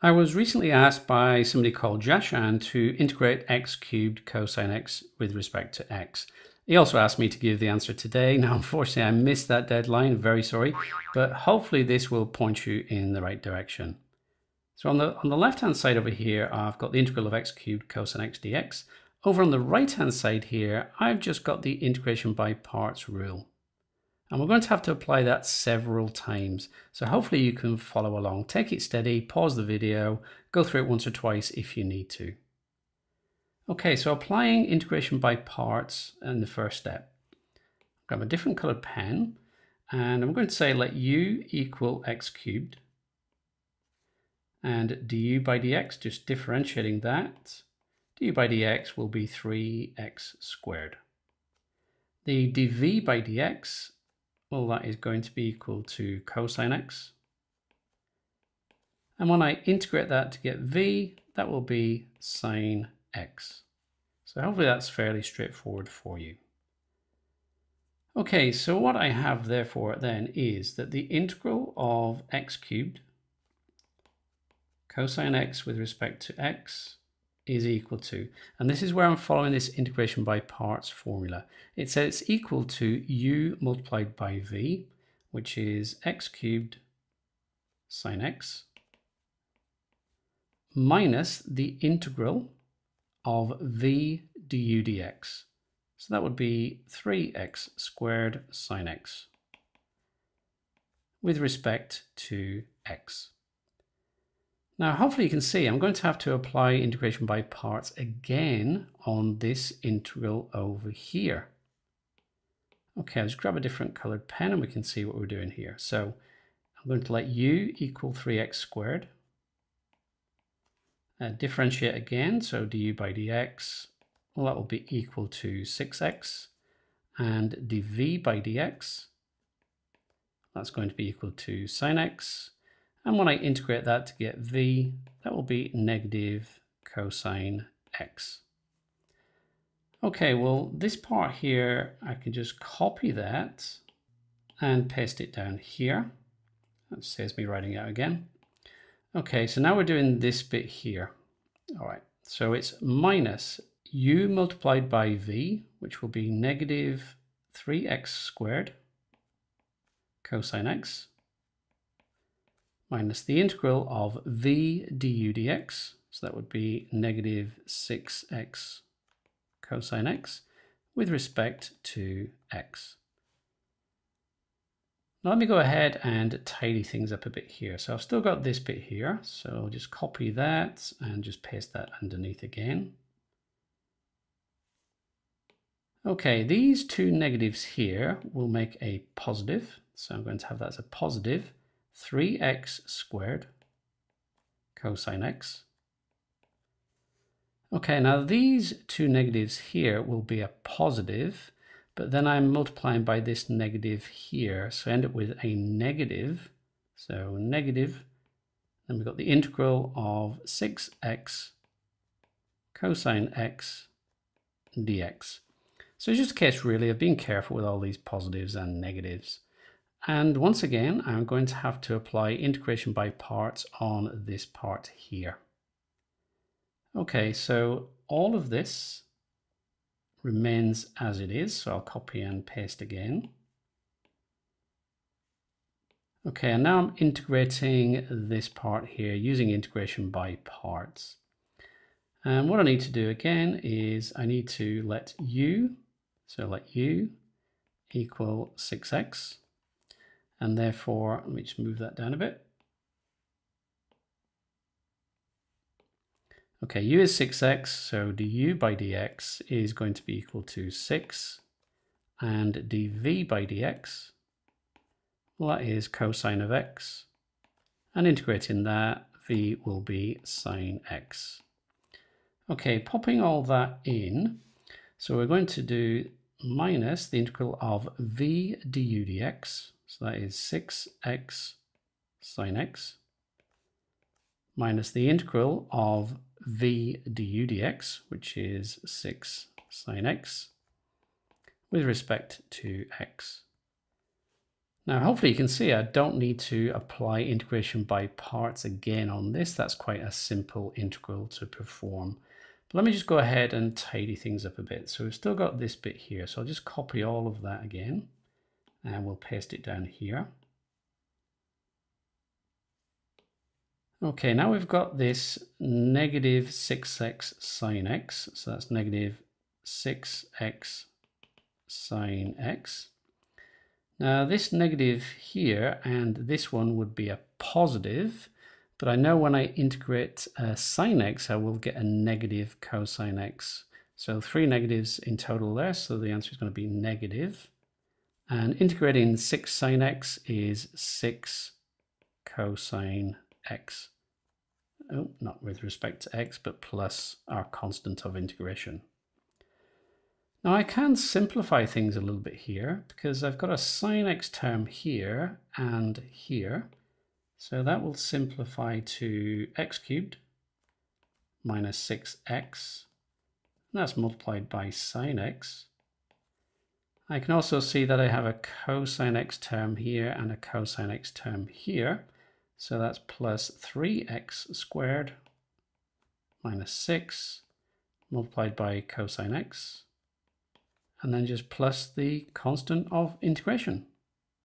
I was recently asked by somebody called Jashan to integrate x cubed cosine x with respect to x. He also asked me to give the answer today. Now, unfortunately, I missed that deadline. Very sorry, but hopefully this will point you in the right direction. So on the, on the left-hand side over here, I've got the integral of x cubed cosine x dx. Over on the right-hand side here, I've just got the integration by parts rule. And we're going to have to apply that several times. So hopefully you can follow along. Take it steady, pause the video, go through it once or twice if you need to. Okay, so applying integration by parts in the first step. Grab a different colored pen and I'm going to say let u equal x cubed and du by dx, just differentiating that, du by dx will be 3x squared. The dv by dx well, that is going to be equal to cosine x. And when I integrate that to get v, that will be sine x. So hopefully that's fairly straightforward for you. Okay, so what I have therefore then is that the integral of x cubed cosine x with respect to x is equal to, and this is where I'm following this integration by parts formula. It says it's equal to u multiplied by v, which is x cubed sine x, minus the integral of v du dx. So that would be 3x squared sine x with respect to x. Now, hopefully you can see I'm going to have to apply integration by parts again on this integral over here. Okay, let's grab a different colored pen and we can see what we're doing here. So I'm going to let u equal 3x squared. Uh, differentiate again, so du by dx, well, that will be equal to 6x. And dv by dx, that's going to be equal to sine x and when I integrate that to get v, that will be negative cosine x. Okay, well, this part here, I can just copy that and paste it down here. That saves me writing out again. Okay, so now we're doing this bit here. All right, so it's minus u multiplied by v, which will be negative 3x squared cosine x minus the integral of v du dx, so that would be negative 6x cosine x, with respect to x. Now let me go ahead and tidy things up a bit here. So I've still got this bit here, so I'll just copy that and just paste that underneath again. Okay, these two negatives here will make a positive, so I'm going to have that as a positive 3x squared cosine x. Okay, now these two negatives here will be a positive, but then I'm multiplying by this negative here, so I end up with a negative. So negative, then we've got the integral of 6x cosine x dx. So it's just a case really of being careful with all these positives and negatives. And once again, I'm going to have to apply integration by parts on this part here. Okay, so all of this remains as it is. So I'll copy and paste again. Okay, and now I'm integrating this part here using integration by parts. And what I need to do again is I need to let u, so let u equal 6x and therefore, let me just move that down a bit. Okay, u is 6x, so du by dx is going to be equal to 6, and dv by dx, well, that is cosine of x, and integrating that, v will be sine x. Okay, popping all that in, so we're going to do minus the integral of v du dx, so that is 6x sine x minus the integral of v du dx, which is 6 sine x, with respect to x. Now, hopefully you can see I don't need to apply integration by parts again on this. That's quite a simple integral to perform. But let me just go ahead and tidy things up a bit. So we've still got this bit here. So I'll just copy all of that again and we'll paste it down here. Okay, now we've got this negative 6x sine x. So that's negative 6x sine x. Now this negative here and this one would be a positive, but I know when I integrate uh, sine x, I will get a negative cosine x. So three negatives in total there, so the answer is going to be negative. And integrating 6 sine x is 6 cosine x. Oh, not with respect to x, but plus our constant of integration. Now I can simplify things a little bit here because I've got a sine x term here and here. So that will simplify to x cubed minus 6x. and That's multiplied by sine x. I can also see that I have a cosine x term here and a cosine x term here. So that's plus 3x squared minus 6 multiplied by cosine x and then just plus the constant of integration.